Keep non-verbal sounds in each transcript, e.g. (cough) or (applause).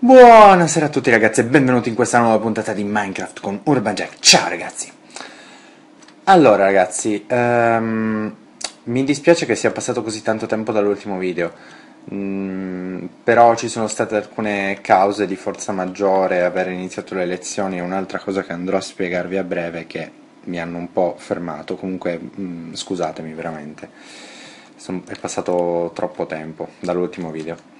Buonasera a tutti ragazzi e benvenuti in questa nuova puntata di Minecraft con Urban Jack. Ciao ragazzi! Allora ragazzi, ehm, mi dispiace che sia passato così tanto tempo dall'ultimo video, mm, però ci sono state alcune cause di forza maggiore, aver iniziato le lezioni e un'altra cosa che andrò a spiegarvi a breve che mi hanno un po' fermato, comunque mm, scusatemi veramente, è passato troppo tempo dall'ultimo video.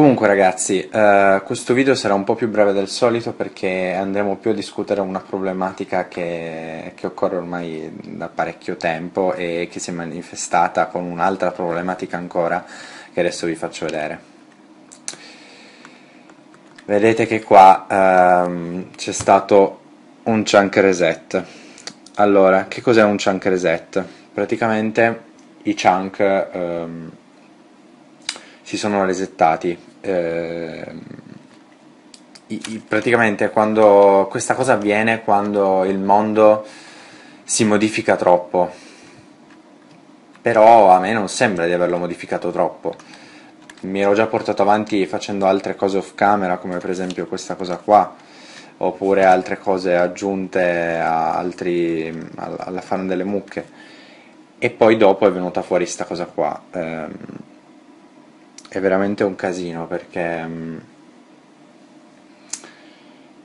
Comunque ragazzi, eh, questo video sarà un po' più breve del solito perché andremo più a discutere una problematica che, che occorre ormai da parecchio tempo e che si è manifestata con un'altra problematica ancora che adesso vi faccio vedere. Vedete che qua ehm, c'è stato un chunk reset. Allora, che cos'è un chunk reset? Praticamente i chunk ehm, si sono resettati. Eh, praticamente quando questa cosa avviene quando il mondo si modifica troppo. Però a me non sembra di averlo modificato troppo. Mi ero già portato avanti facendo altre cose off camera, come per esempio questa cosa qua, oppure altre cose aggiunte altri, alla farm delle mucche. E poi dopo è venuta fuori questa cosa qua. Eh, è veramente un casino perché mm,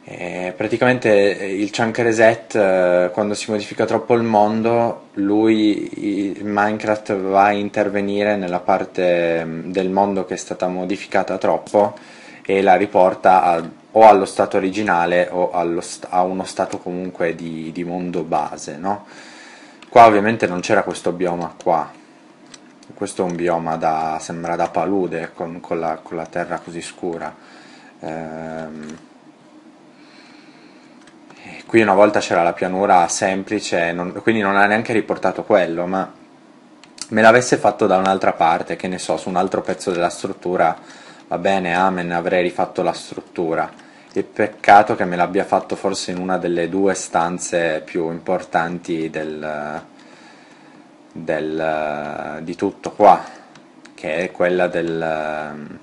eh, praticamente il chunk reset eh, quando si modifica troppo il mondo lui il Minecraft va a intervenire nella parte mm, del mondo che è stata modificata troppo e la riporta a, o allo stato originale o allo, a uno stato comunque di, di mondo base no? qua ovviamente non c'era questo bioma qua questo è un bioma da, sembra da palude con, con, la, con la, terra così scura. Ehm, qui una volta c'era la pianura semplice non, quindi non ha neanche riportato quello ma me l'avesse fatto da un'altra parte che ne so su un altro pezzo della struttura va bene amen avrei rifatto la struttura. Il peccato che me l'abbia fatto forse in una delle due stanze più importanti del, del, di tutto qua, che è quella del,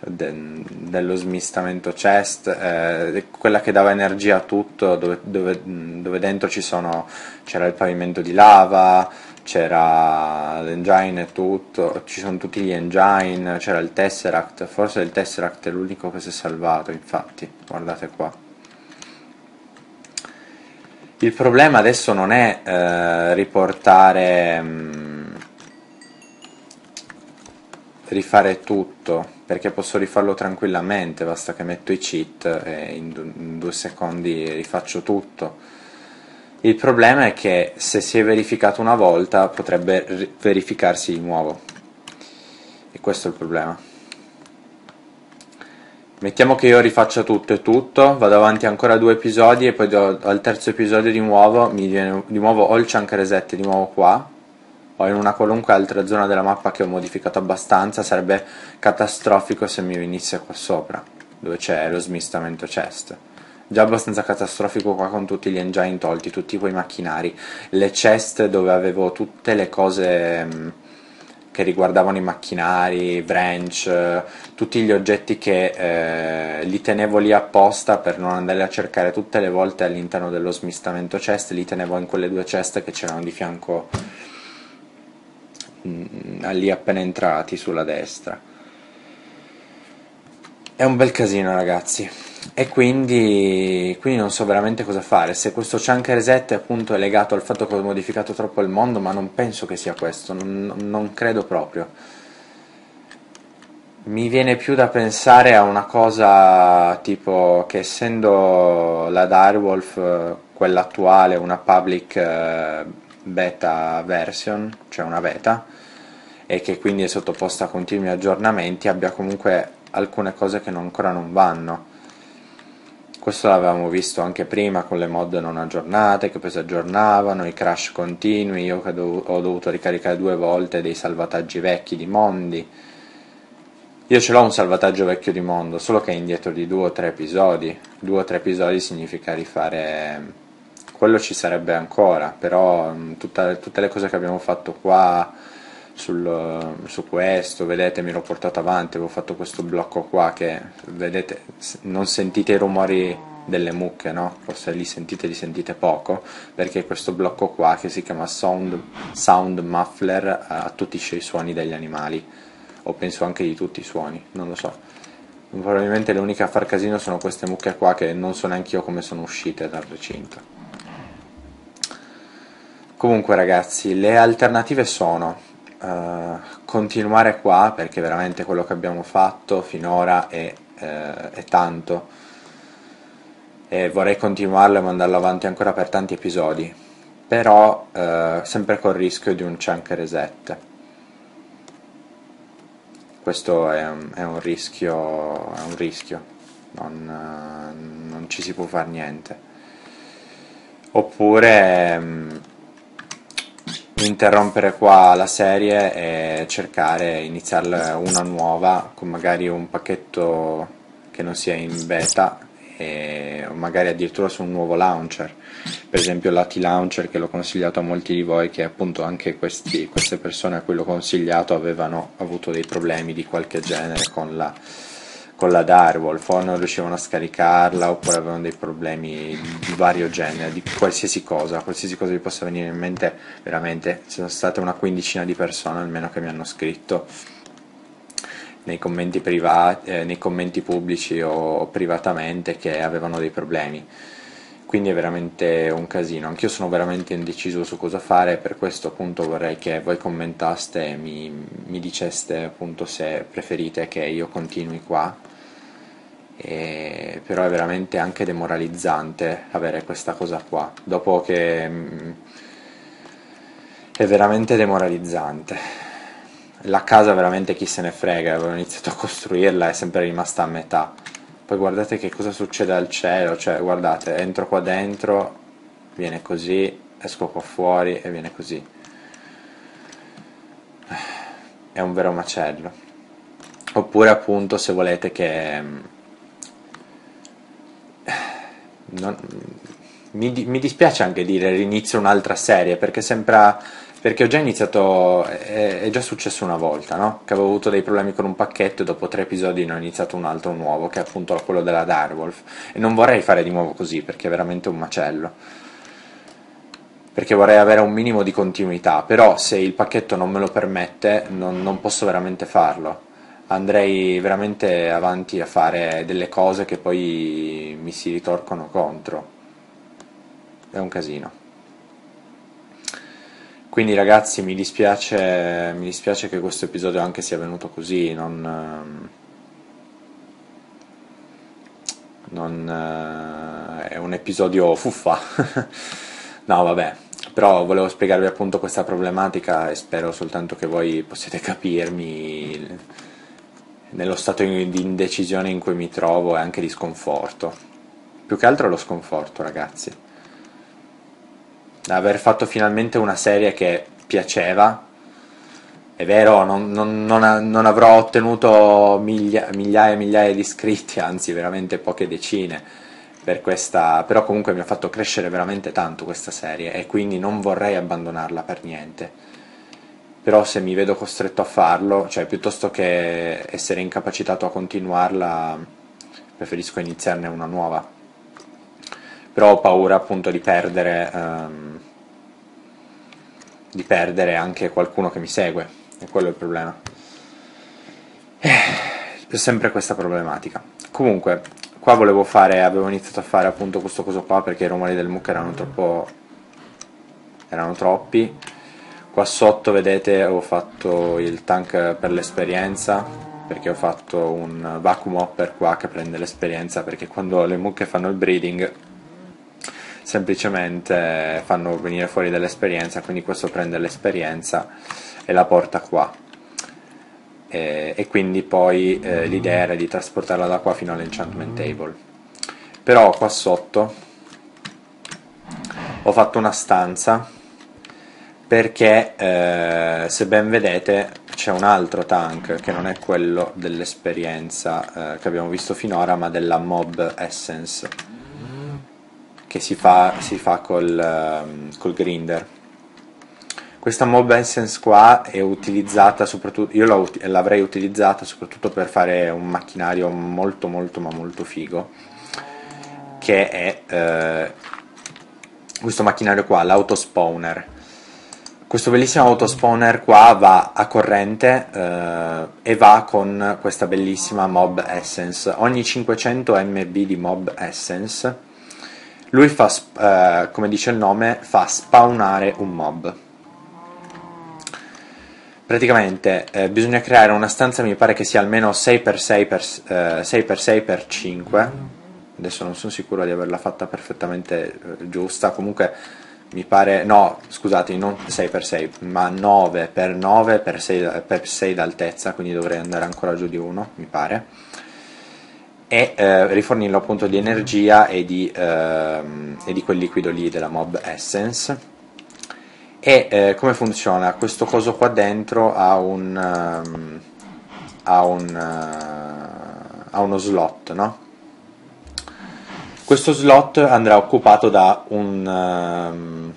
de, dello smistamento chest, eh, quella che dava energia a tutto, dove, dove, dove dentro ci sono, c'era il pavimento di lava, c'era l'engine e tutto, ci sono tutti gli engine, c'era il Tesseract, forse il Tesseract è l'unico che si è salvato, infatti, guardate qua. Il problema adesso non è eh, riportare, mh, mm, rifare tutto, perché posso rifarlo tranquillamente, basta che metto i cheat e in, in due secondi rifaccio tutto. Il problema è che se si è verificato una volta potrebbe verificarsi di nuovo. E questo è il problema. Mettiamo che io rifaccia tutto e tutto, vado avanti ancora due episodi e poi do, al terzo episodio di nuovo mi viene di nuovo il chunk reset di nuovo qua o in una qualunque altra zona della mappa che ho modificato abbastanza, sarebbe catastrofico se mi venisse qua sopra, dove c'è lo smistamento chest. Già abbastanza catastrofico qua con tutti gli engine tolti, tutti quei macchinari, le chest dove avevo tutte le cose che riguardavano i macchinari, branch, tutti gli oggetti che eh, li tenevo lì apposta per non andare a cercare tutte le volte all'interno dello smistamento chest, li tenevo in quelle due chest che c'erano di fianco mh, mm, lì appena entrati sulla destra. È un bel casino ragazzi e quindi, quindi, non so veramente cosa fare. Se questo chunk reset appunto è legato al fatto che ho modificato troppo il mondo, ma non penso che sia questo, non, non credo proprio. Mi viene più da pensare a una cosa tipo che essendo la Direwolf, quella attuale, una public eh, beta version, cioè una beta, e che quindi è sottoposta a continui aggiornamenti, abbia comunque alcune cose che non, ancora non vanno questo l'avevamo visto anche prima con le mod non aggiornate che poi si aggiornavano, i crash continui, io ho dovuto ricaricare due volte dei salvataggi vecchi di mondi. Io ce l'ho un salvataggio vecchio di mondo, solo che è indietro di due o tre episodi. Due o tre episodi significa rifare... Quello ci sarebbe ancora, però tutta, tutte le cose che abbiamo fatto qua sul, su questo, vedete mi ero portato avanti, avevo fatto questo blocco qua che vedete, non sentite i rumori delle mucche, no? Forse li sentite, li sentite poco, perché questo blocco qua che si chiama Sound, sound Muffler attutisce i suoni degli animali, o penso anche di tutti i suoni, non lo so. Probabilmente le uniche a far casino sono queste mucche qua che non so neanche io come sono uscite dal recinto. Comunque ragazzi, le alternative sono uh, continuare qua, perché veramente quello che abbiamo fatto finora è, uh, è tanto, e vorrei continuarlo e mandarlo avanti ancora per tanti episodi, però uh, sempre col rischio di un chunk reset. Questo è è un rischio, è un rischio. Non, non, ci si può fare niente. Oppure... Interrompere qua la serie e cercare iniziarla una nuova con magari un pacchetto che non sia in beta e magari addirittura su un nuovo launcher. Per esempio l'ATI launcher che l'ho consigliato a molti di voi che appunto anche questi, queste persone a cui l'ho consigliato avevano avuto dei problemi di qualche genere con la con la Direwolf o non riuscivano a scaricarla oppure avevano dei problemi di vario genere, di qualsiasi cosa, qualsiasi cosa vi possa venire in mente, veramente sono state una quindicina di persone almeno che mi hanno scritto nei commenti, privati, eh, nei commenti pubblici o privatamente che avevano dei problemi quindi è veramente un casino. Anch'io sono veramente indeciso su cosa fare, per questo appunto vorrei che voi commentaste e mi, mi diceste appunto se preferite che io continui qua e, però è veramente anche demoralizzante avere questa cosa qua, dopo che mm, è veramente demoralizzante. La casa veramente chi se ne frega, avevo iniziato a costruirla, è sempre rimasta a metà. Poi guardate che cosa succede al cielo, cioè guardate, entro qua dentro, viene così, esco qua fuori e viene così. È un vero macello. Oppure appunto se volete che mm, non, mi, mi, dispiace anche dire rinizio un'altra serie perché sembra perché ho già iniziato è, è, già successo una volta no? che avevo avuto dei problemi con un pacchetto e dopo tre episodi ne ho iniziato un altro nuovo che è appunto quello della Direwolf e non vorrei fare di nuovo così perché è veramente un macello. Perché vorrei avere un minimo di continuità però se il pacchetto non me lo permette non, non posso veramente farlo andrei veramente avanti a fare delle cose che poi mi si ritorcono contro. È un casino. Quindi ragazzi mi dispiace, mi dispiace che questo episodio anche sia venuto così, non, non eh, è un episodio fuffa. (laughs) no vabbè, però volevo spiegarvi appunto questa problematica e spero soltanto che voi possiate capirmi nello stato di indecisione in cui mi trovo e anche di sconforto. Più che altro lo sconforto, ragazzi. Aver fatto finalmente una serie che piaceva. È vero, non, non, non, non avrò ottenuto miglia, migliaia e migliaia di iscritti, anzi veramente poche decine, per questa, però comunque mi ha fatto crescere veramente tanto questa serie e quindi non vorrei abbandonarla per niente però se mi vedo costretto a farlo, cioè piuttosto che essere incapacitato a continuarla, preferisco iniziarne una nuova. Però ho paura appunto di perdere, um, di perdere anche qualcuno che mi segue, e quello è il problema. Eh, sempre questa problematica. Comunque, qua volevo fare, avevo iniziato a fare appunto questo coso qua perché i rumori del MOOC erano troppo, erano troppi Qua sotto vedete ho fatto il tank per l'esperienza perché ho fatto un vacuum hopper qua che prende l'esperienza perché quando le mucche fanno il breeding semplicemente fanno venire fuori dell'esperienza quindi questo prende l'esperienza e la porta qua. E, e quindi poi eh, l'idea era di trasportarla da qua fino all'enchantment table. Però qua sotto ho fatto una stanza perché eh, se ben vedete c'è un altro tank che non è quello dell'esperienza eh, che abbiamo visto finora ma della Mob Essence che si fa, si fa col, um, col grinder Questa Mob Essence qua è utilizzata soprattutto, io l'avrei utilizzata soprattutto per fare un macchinario molto molto ma molto figo, che è eh, questo macchinario qua, l'autospawner. Questo bellissimo autospawner qua va a corrente eh, e va con questa bellissima Mob Essence. Ogni 500 MB di Mob Essence, lui fa, eh, come dice il nome, fa spawnare un mob. Praticamente eh, bisogna creare una stanza mi pare che sia almeno 6x6x, eh, 6x6x5 adesso non sono sicuro di averla fatta perfettamente eh, giusta. Comunque mi pare no scusate non 6x6 ma 9x9 per 6, per 6 d'altezza quindi dovrei andare ancora giù di 1 mi pare e eh, rifornirlo appunto di energia e di, ehm, e di quel liquido lì della Mob Essence e eh, come funziona? Questo coso qua dentro ha, un, um, ha, un, uh, ha uno slot, no? Questo slot andrà occupato da un, um,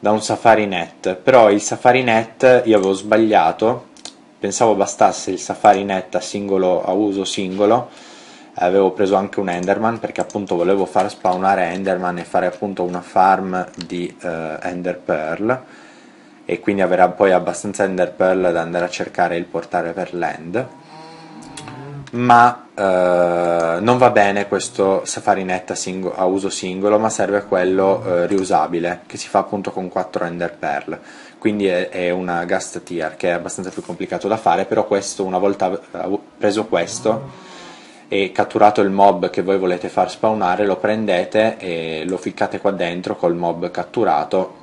da un Safari Net, però il Safari Net io avevo sbagliato, pensavo bastasse il Safari Net a, singolo, a uso singolo, avevo preso anche un Enderman perché appunto volevo far spawnare Enderman e fare appunto una farm di uh, Ender Pearl e quindi avere poi abbastanza Ender Pearl da andare a cercare il portare per land ma uh, non va bene questo Safari Net a, a uso singolo ma serve quello uh, riusabile che si fa appunto con 4 Ender Pearl quindi è, è una Gust Tier che è abbastanza più complicato da fare però questo una volta preso questo e catturato il mob che voi volete far spawnare lo prendete e lo ficcate qua dentro col mob catturato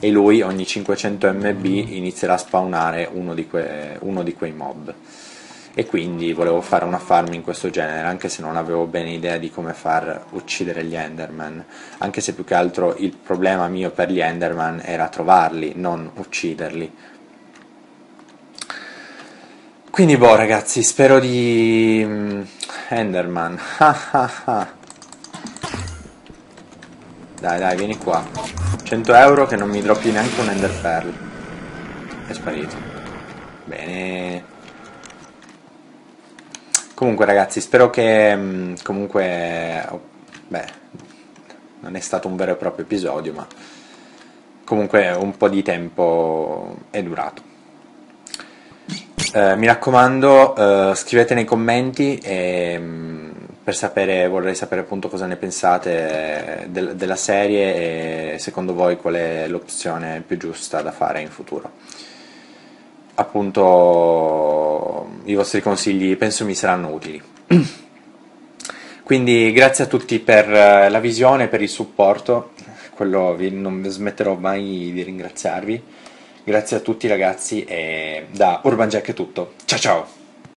e lui ogni 500 mb inizierà a spawnare uno di, que- uno di quei mob e quindi volevo fare una farm in questo genere anche se non avevo bene idea di come far uccidere gli enderman anche se più che altro il problema mio per gli enderman era trovarli non ucciderli quindi boh ragazzi, spero di... Mm, Enderman. (laughs) dai dai, vieni qua. 100 euro che non mi droppi neanche un Ender Pearl. È sparito. Bene. Comunque ragazzi, spero che mm, comunque... Beh, non è stato un vero e proprio episodio, ma comunque un po' di tempo è durato. Eh, mi raccomando, eh, scrivete nei commenti e, mm, per sapere, vorrei sapere appunto cosa ne pensate del, della serie e secondo voi qual è l'opzione più giusta da fare in futuro. Appunto i vostri consigli penso mi saranno utili. (clears throat) Quindi grazie a tutti per eh, la visione, per il supporto, quello vi, non smetterò mai di ringraziarvi. Grazie a tutti ragazzi e da Urban Jack è tutto. Ciao ciao!